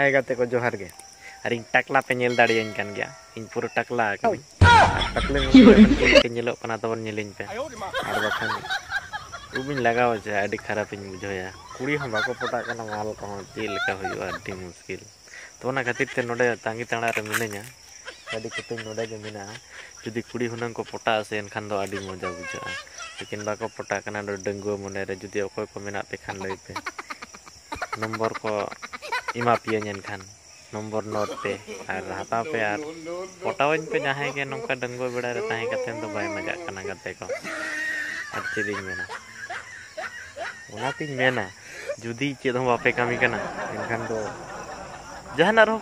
hai gatte ko johar ge ari takla pe nyel dariyen kan ge in puro takla akami takle ke nyelok kana tabon nyelin ubin lagaw je adi kharap in bujhoya kuri ha bako mal ko til ka hoyo adi muskil to na khatir tangi tana re minenya adi kete node jadi kuri hunang pota ase enkhan do adi moja bujhoya tekin bako pota kana do dengu mone re jadi okoy ko mena nomor ko Khan लई पे नंबर को इमा पिया एनखान number note पे और हाता पे और पटावन पे जहां के नौका डंगो बेड़ा रे ताहे कते तो बाय मजा कना गते को और चेदिंग मेना ओनातिंग मेना जुदी चेद हम बापे कमी कना एनखान दो जहां ना रहो